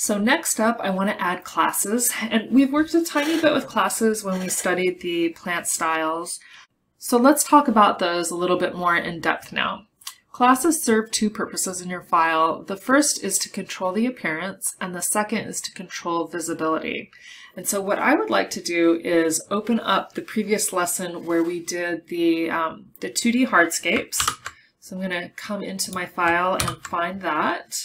So next up, I want to add classes, and we've worked a tiny bit with classes when we studied the plant styles. So let's talk about those a little bit more in depth now. Classes serve two purposes in your file. The first is to control the appearance, and the second is to control visibility. And so what I would like to do is open up the previous lesson where we did the, um, the 2D hardscapes. So I'm going to come into my file and find that.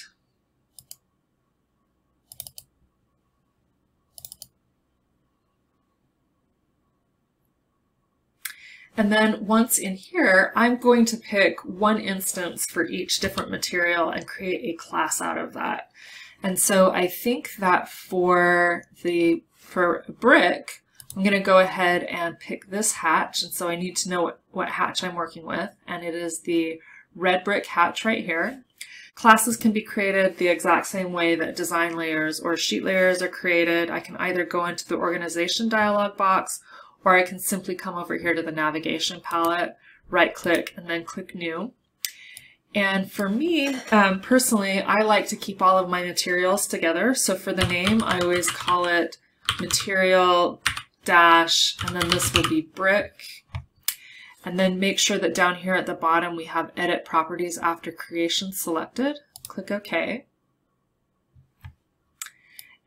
And then once in here, I'm going to pick one instance for each different material and create a class out of that. And so I think that for the for brick, I'm going to go ahead and pick this hatch. And so I need to know what, what hatch I'm working with. And it is the red brick hatch right here. Classes can be created the exact same way that design layers or sheet layers are created. I can either go into the organization dialog box or I can simply come over here to the navigation palette, right click, and then click new. And for me, um, personally, I like to keep all of my materials together. So for the name, I always call it material dash, and then this will be brick. And then make sure that down here at the bottom, we have edit properties after creation selected. Click OK.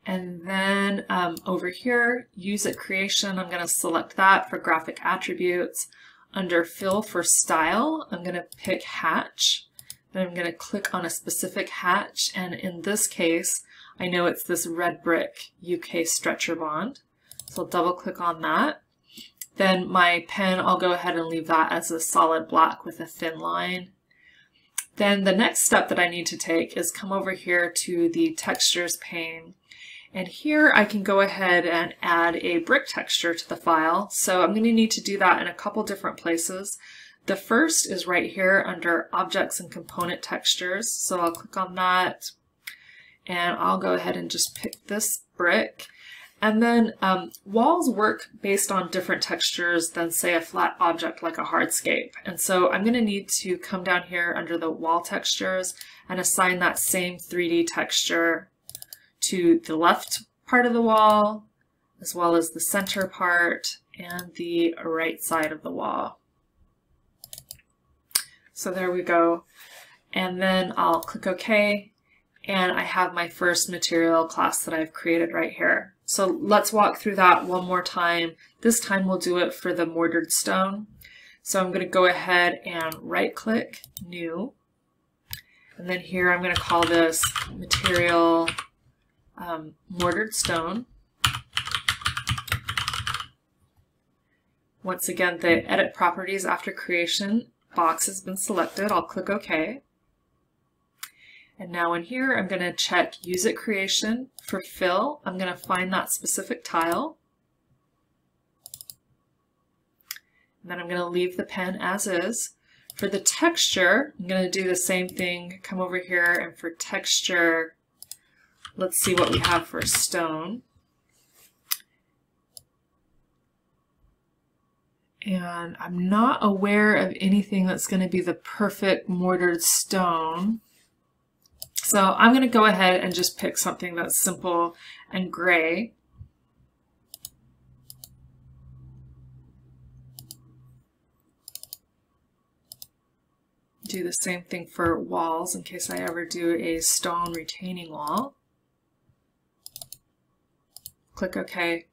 And then um, over here, use at creation, I'm going to select that for graphic attributes. Under fill for style, I'm going to pick hatch. Then I'm going to click on a specific hatch. And in this case, I know it's this red brick UK stretcher bond. So I'll double click on that. Then my pen, I'll go ahead and leave that as a solid black with a thin line. Then the next step that I need to take is come over here to the textures pane and here I can go ahead and add a brick texture to the file. So I'm going to need to do that in a couple different places. The first is right here under Objects and Component Textures. So I'll click on that and I'll go ahead and just pick this brick. And then um, walls work based on different textures than say a flat object like a hardscape. And so I'm going to need to come down here under the wall textures and assign that same 3D texture to the left part of the wall, as well as the center part and the right side of the wall. So there we go. And then I'll click OK, and I have my first material class that I've created right here. So let's walk through that one more time. This time we'll do it for the mortared stone. So I'm going to go ahead and right click, new. And then here I'm going to call this material um, mortared stone. Once again, the Edit Properties After Creation box has been selected. I'll click OK. And now in here, I'm going to check Use at Creation. For fill, I'm going to find that specific tile. And then I'm going to leave the pen as is. For the texture, I'm going to do the same thing, come over here, and for texture, Let's see what we have for stone. And I'm not aware of anything that's going to be the perfect mortared stone. So I'm going to go ahead and just pick something that's simple and gray. Do the same thing for walls in case I ever do a stone retaining wall click OK.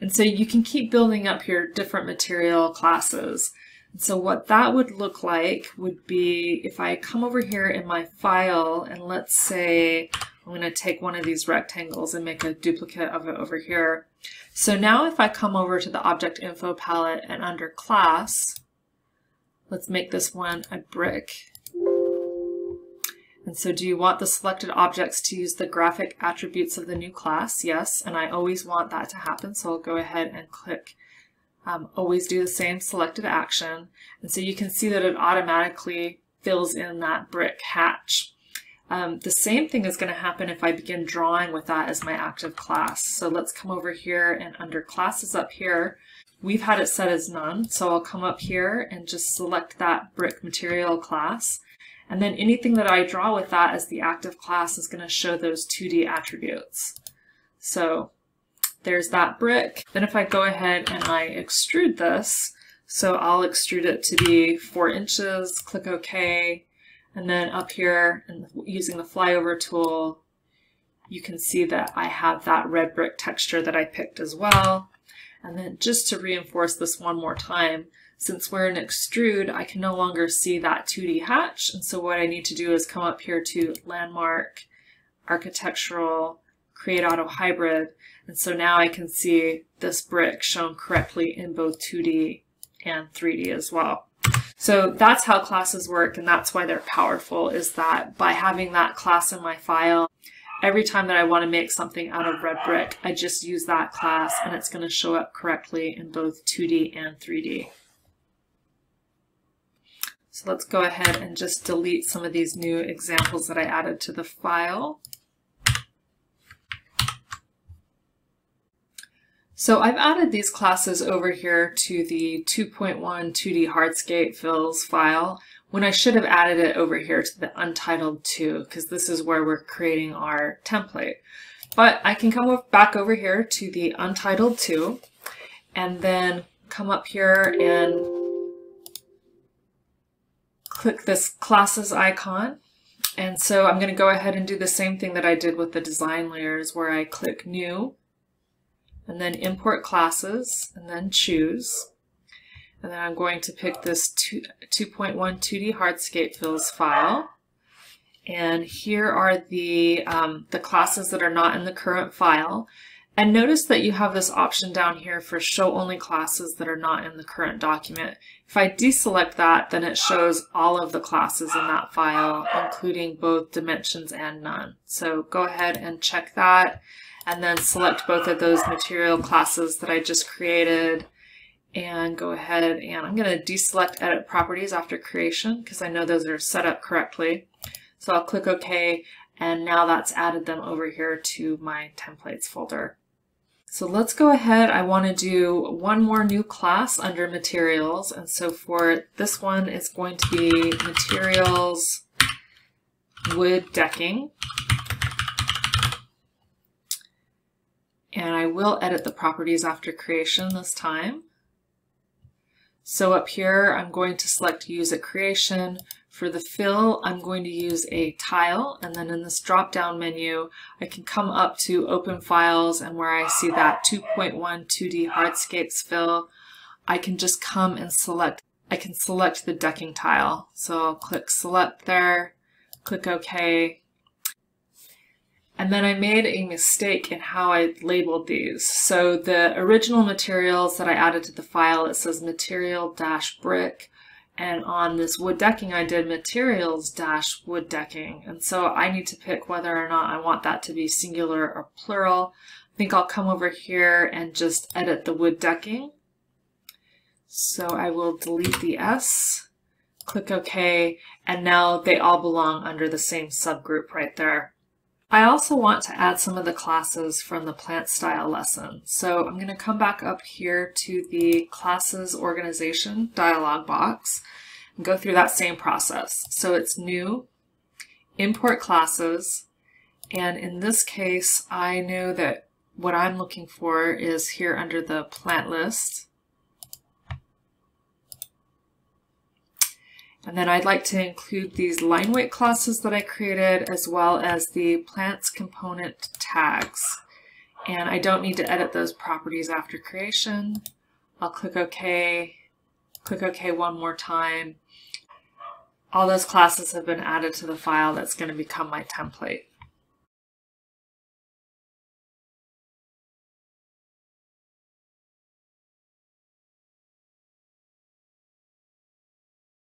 And so you can keep building up your different material classes. And so what that would look like would be if I come over here in my file and let's say I'm going to take one of these rectangles and make a duplicate of it over here. So now if I come over to the object info palette and under class, let's make this one a brick. And so do you want the selected objects to use the graphic attributes of the new class? Yes, and I always want that to happen. So I'll go ahead and click um, always do the same selected action. And so you can see that it automatically fills in that brick hatch. Um, the same thing is going to happen if I begin drawing with that as my active class. So let's come over here and under classes up here, we've had it set as none. So I'll come up here and just select that brick material class. And then anything that I draw with that as the active class is going to show those 2D attributes. So there's that brick. Then if I go ahead and I extrude this, so I'll extrude it to be four inches, click OK, and then up here and using the flyover tool, you can see that I have that red brick texture that I picked as well. And then just to reinforce this one more time, since we're in extrude, I can no longer see that 2D hatch. And so what I need to do is come up here to landmark, architectural, create auto hybrid. And so now I can see this brick shown correctly in both 2D and 3D as well. So that's how classes work and that's why they're powerful is that by having that class in my file, every time that I want to make something out of red brick, I just use that class and it's going to show up correctly in both 2D and 3D. So let's go ahead and just delete some of these new examples that I added to the file. So I've added these classes over here to the 2.1 2D hardscape fills file when I should have added it over here to the untitled 2 because this is where we're creating our template. But I can come back over here to the untitled 2 and then come up here and click this classes icon. And so I'm going to go ahead and do the same thing that I did with the design layers where I click new and then import classes, and then choose. And then I'm going to pick this 2.1 2D hardscape fills file. And here are the, um, the classes that are not in the current file. And notice that you have this option down here for show only classes that are not in the current document. If I deselect that, then it shows all of the classes in that file, including both dimensions and none. So go ahead and check that and then select both of those material classes that I just created and go ahead and I'm going to deselect edit properties after creation because I know those are set up correctly. So I'll click OK and now that's added them over here to my templates folder. So let's go ahead. I want to do one more new class under materials. And so for this one, it's going to be materials wood decking. And I will edit the properties after creation this time. So up here, I'm going to select use at creation. For the fill, I'm going to use a tile, and then in this drop-down menu, I can come up to open files, and where I see that 2.1 2D hardscapes fill, I can just come and select, I can select the decking tile. So I'll click select there, click OK, and then I made a mistake in how I labeled these. So the original materials that I added to the file, it says material dash brick. And on this wood decking, I did materials dash wood decking. And so I need to pick whether or not I want that to be singular or plural. I think I'll come over here and just edit the wood decking. So I will delete the S, click OK, and now they all belong under the same subgroup right there. I also want to add some of the classes from the plant style lesson. So I'm going to come back up here to the classes organization dialog box and go through that same process. So it's new, import classes, and in this case, I know that what I'm looking for is here under the plant list. And then I'd like to include these line weight classes that I created as well as the plants component tags. And I don't need to edit those properties after creation. I'll click OK, click OK one more time. All those classes have been added to the file that's going to become my template.